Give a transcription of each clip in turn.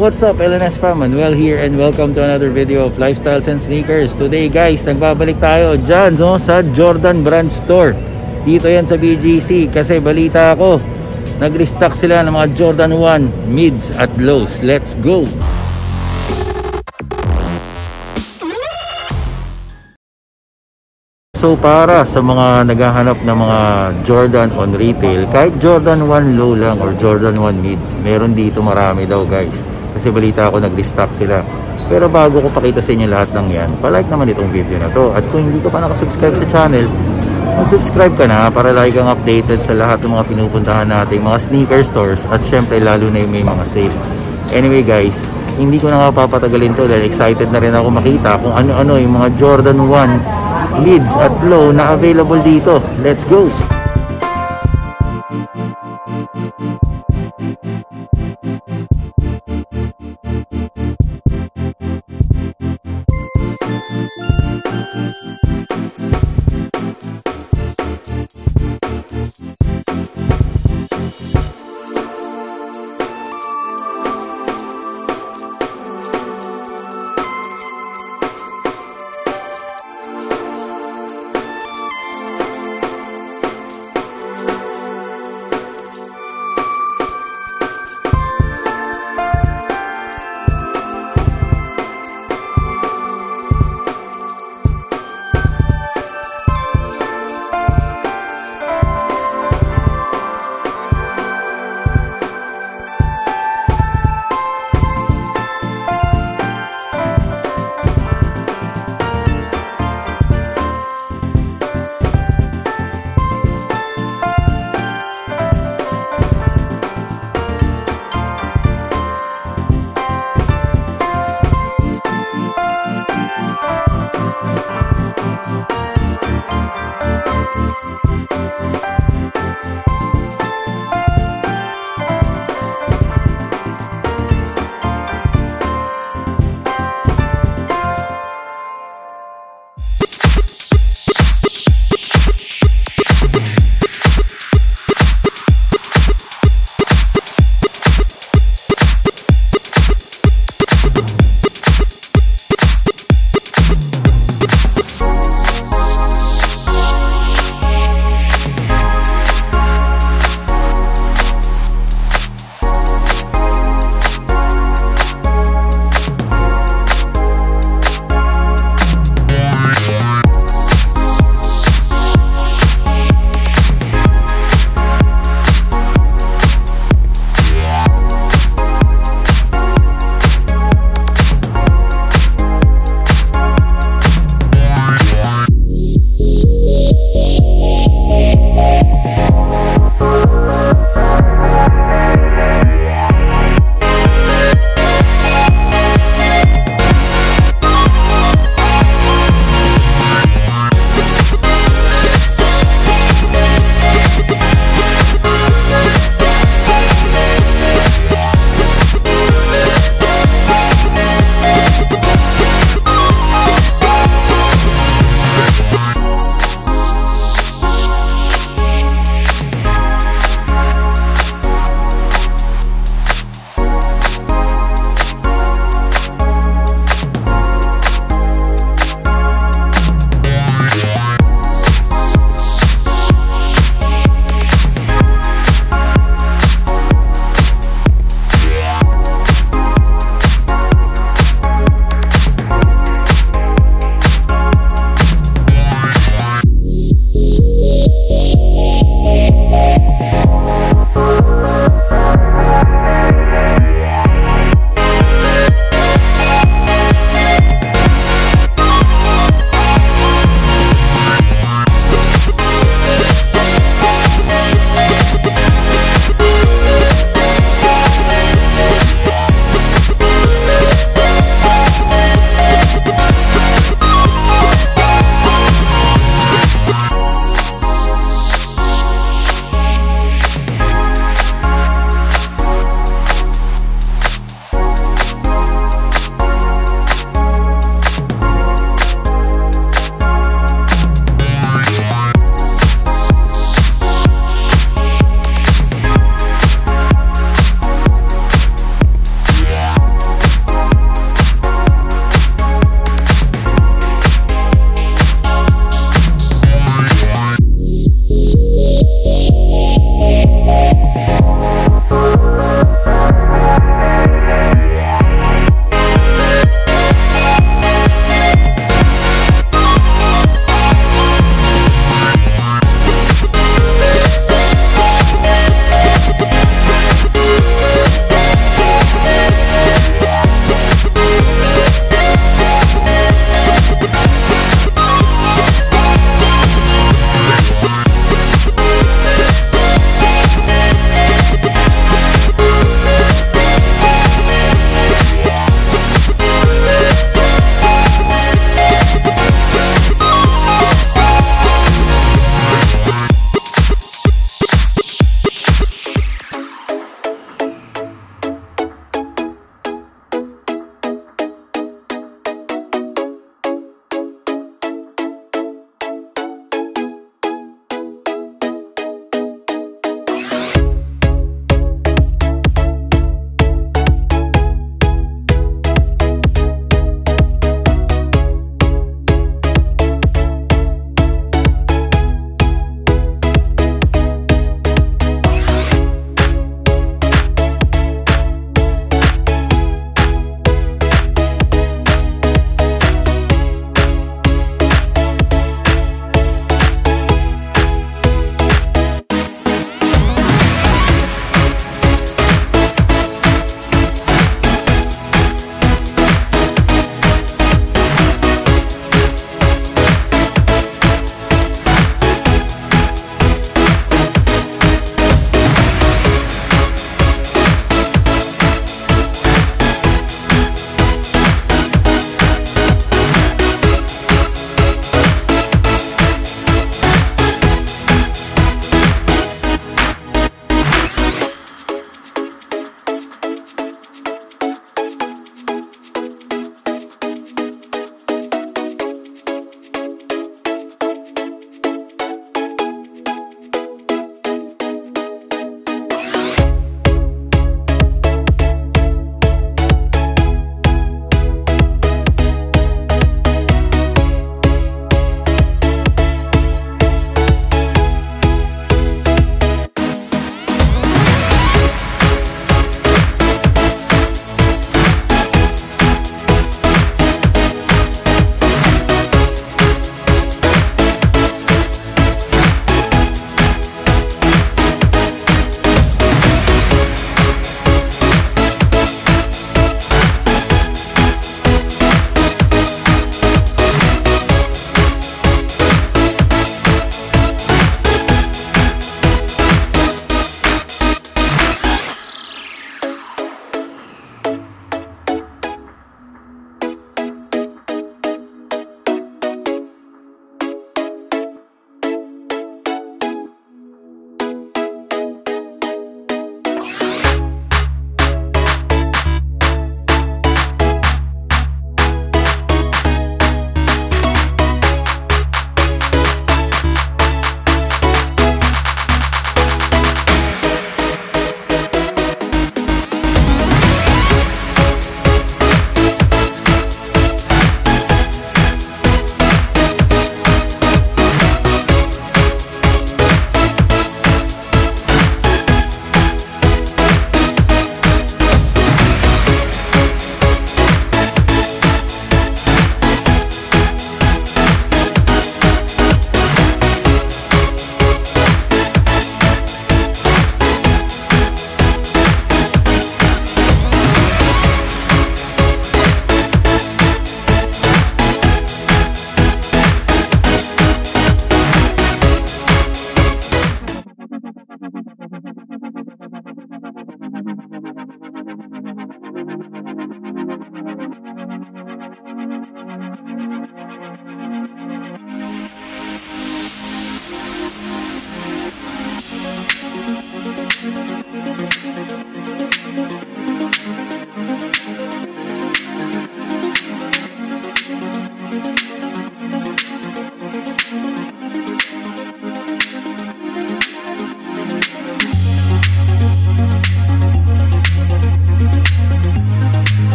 What's up LNS fam? Manuel here and welcome to another video of Lifestyles and Sneakers. Today guys, nagbabalik tayo dyan no, sa Jordan Brand Store. Dito yan sa BGC kasi balita ako, nag-restock sila ng mga Jordan 1 mids at lows. Let's go! So para sa mga naghahanap ng mga Jordan on retail, kahit Jordan 1 low lang or Jordan 1 mids, meron dito marami daw guys. Kasi balita ako nag-restock sila. Pero bago ko pakita sa inyo lahat ng yan, palike naman itong video na to. At kung hindi ka pa nakasubscribe sa channel, mag-subscribe ka na para lagi kang updated sa lahat ng mga pinupuntahan nating mga sneaker stores at syempre lalo na yung may mga sale. Anyway guys, hindi ko na nga papatagalin to dahil excited na rin ako makita kung ano-ano yung mga Jordan 1 mids at low na available dito. Let's go!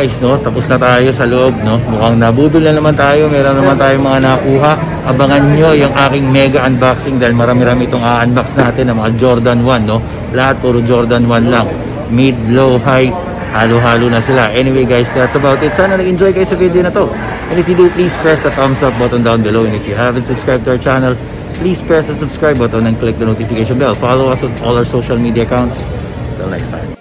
Guys, no? Tapos na tayo sa loob, no? Mukhang nabudol na naman tayo. Meron naman tayong mga nakuha. Abangan nyo yung aking mega unboxing dahil marami-rami itong a-unbox natin ng mga Jordan 1, no? Lahat puro Jordan 1 lang. Mid, low, high, halo-halo na sila. Anyway guys, that's about it. Sana nag-enjoy kayo sa video na to. And if you do, please press the thumbs up button down below. And if you haven't subscribed to our channel, please press the subscribe button and click the notification bell. Follow us on all our social media accounts. Until next time.